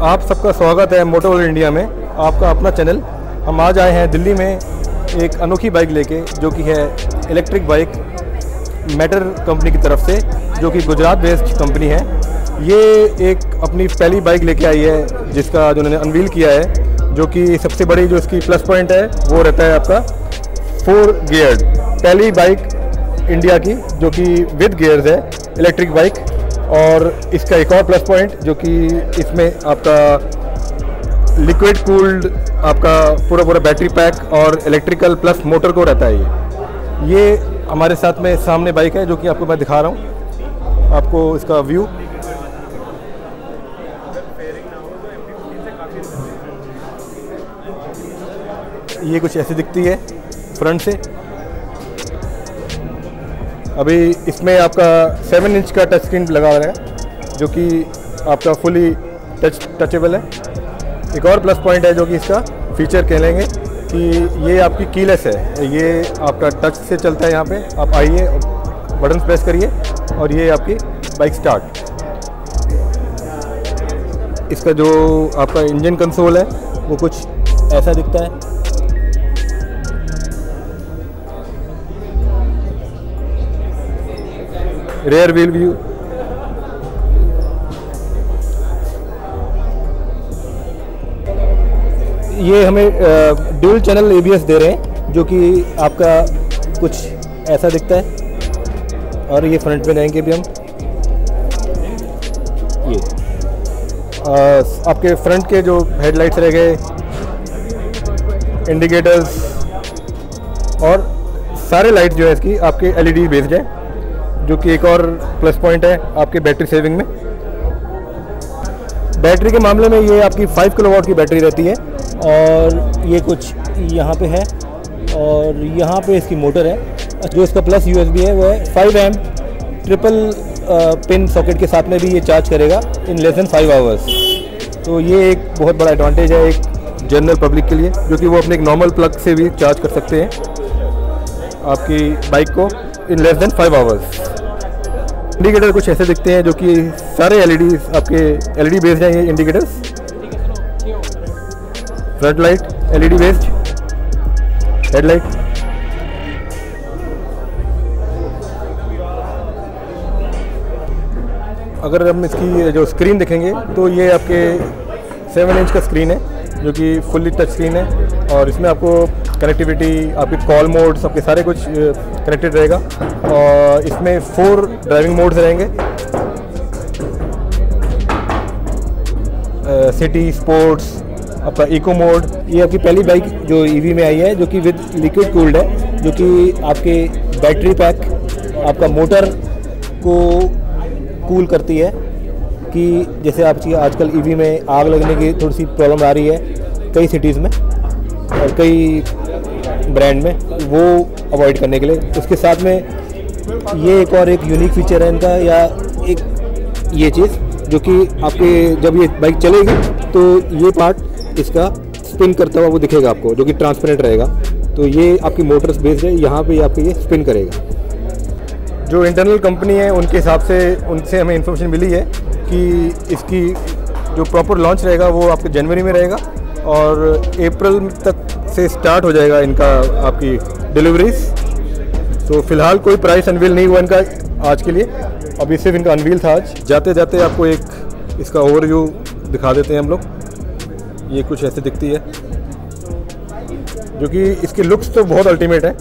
आप सबका स्वागत है मोटो वर्ल्ड इंडिया में। आपका अपना चैनल हम आज आए हैं दिल्ली में एक अनोखी बाइक लेके, जो कि है इलेक्ट्रिक बाइक मैटर कंपनी की तरफ़ से, जो कि गुजरात बेस्ड कंपनी है। ये एक अपनी पहली बाइक लेके आई है, जिसका जो उन्होंने अनवील किया है, जो कि सबसे बड़ी जो इसकी प्लस पॉइंट है, वो रहता है आपका फोर गियर्ड पहली बाइक इंडिया की, जो कि विद गियर्स है इलेक्ट्रिक बाइक और इसका एक और प्लस पॉइंट जो कि इसमें आपका लिक्विड कूल्ड आपका पूरा पूरा बैटरी पैक और इलेक्ट्रिकल प्लस मोटर को रहता है ये। ये हमारे साथ में सामने बाइक है जो कि आपको मैं दिखा रहा हूँ। आपको इसका व्यू ये कुछ ऐसी दिखती है फ्रंट से। अभी इसमें आपका सेवन इंच का टच स्क्रीन लगा है, जो कि आपका फुली टच टचेबल है। एक और प्लस पॉइंट है जो कि इसका फीचर कह लेंगे कि ये आपकी कीलेस है। ये आपका टच से चलता है यहाँ पे। आप आइए बटन प्रेस करिए और ये आपकी बाइक स्टार्ट इसका जो आपका इंजन कंसोल है, वो कुछ ऐसा दिखता है। रेयर व्हील व्यू ये हमें ड्यूल चैनल एबीएस दे रहे हैं जो कि आपका कुछ ऐसा दिखता है। और ये फ्रंट में रहेंगे भी हम। ये। आ, आपके फ्रंट के जो हेडलाइट्स रह गए इंडिकेटर्स और सारे लाइट जो है इसकी आपके एलईडी बेस्ड है जो कि एक और प्लस पॉइंट है आपके बैटरी सेविंग में। बैटरी के मामले में ये आपकी 5 किलोवाट की बैटरी रहती है और ये कुछ यहाँ पे है और यहाँ पे इसकी मोटर है। जो इसका प्लस यूएसबी है, वो है five M triple pin socket के साथ में भी ये चार्ज करेगा in less than five hours तो ये एक बहुत बड़ा एडवांटेज है एक जनरल पब्लिक के लिए, जो कि वो अपने एक नॉर्मल प्लग से भी चार्ज कर सकते हैं आपकी बाइक को in less than five hours indicator कुछ ऐसे दिखते हैं जो कि सारे एलईडी आपके एलईडी बेस्ड हैं ये indicators front light LED based headlight अगर हम इसकी, जो स्क्रीन देखेंगे तो ये आपके सेवन इंच का स्क्रीन है। जो कि फुल्ली टच स्क्रीन है और इसमें आपको कनेक्टिविटी आपके कॉल मोड सबके सारे कुछ कनेक्टेड रहेगा और इसमें फोर ड्राइविंग मोड्स रहेंगे। सिटी स्पोर्ट्स आपका इको मोड ये आपकी पहली बाइक जो ईवी में आई है, जो कि विद लिक्विड कूल्ड है, जो कि आपके बैटरी पैक आपका मोटर को कूल करती है। कि जैसे आपकी आजकल ईवी में आग लगने की थोड़ी सी प्रॉब्लम आ रही है, कई सिटीज़ में और कई ब्रांड में, वो अवॉइड करने के लिए। उसके साथ में ये एक और एक यूनिक फीचर है इनका, या एक ये चीज़ जो कि आपके जब ये बाइक चलेगी तो ये पार्ट इसका स्पिन करता हुआ वो दिखेगा आपको, जो कि ट्रांसपेरेंट रहेगा। तो ये आपकी मोटर्स बेस्ड है, यहाँ पे आपके ये स्पिन करेगा। जो इंटरनल कंपनी है, उनके हिसाब से, उनसे हमें इन्फॉर्मेशन मिली है कि इसकी जो प्रॉपर लॉन्च रहेगा, वो आपके जनवरी में रहेगा और अप्रैल तक से स्टार्ट हो जाएगा इनका, आपकी डिलीवरीज तो फ़िलहाल कोई प्राइस अनवील नहीं हुआ इनका आज के लिए। अभी सिर्फ़ इनका अनवील था आज। जाते जाते आपको एक इसका ओवरव्यू दिखा देते हैं हम लोग। ये कुछ ऐसे दिखती है। जो कि इसके लुक्स तो बहुत अल्टीमेट है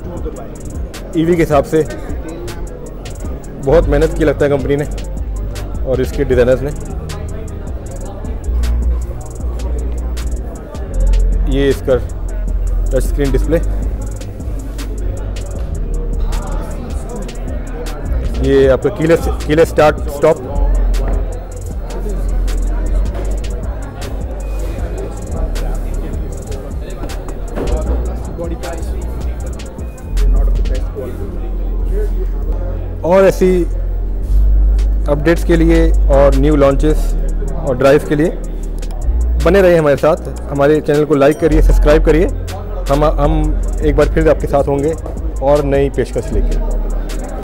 ईवी के हिसाब से। बहुत मेहनत की लगता है कंपनी ने और इसके डिज़ाइनर्स ने। ये इसका टच स्क्रीन डिस्प्ले। ये आपका कीलेस कीलेस स्टार्ट, स्टॉप। और ऐसी अपडेट्स के लिए और न्यू लॉन्चेस और ड्राइव के लिए बने रहिए हमारे साथ। हमारे चैनल को लाइक करिए सब्सक्राइब करिए। हम हम एक बार फिर आपके साथ होंगे और नई पेशकश लेके।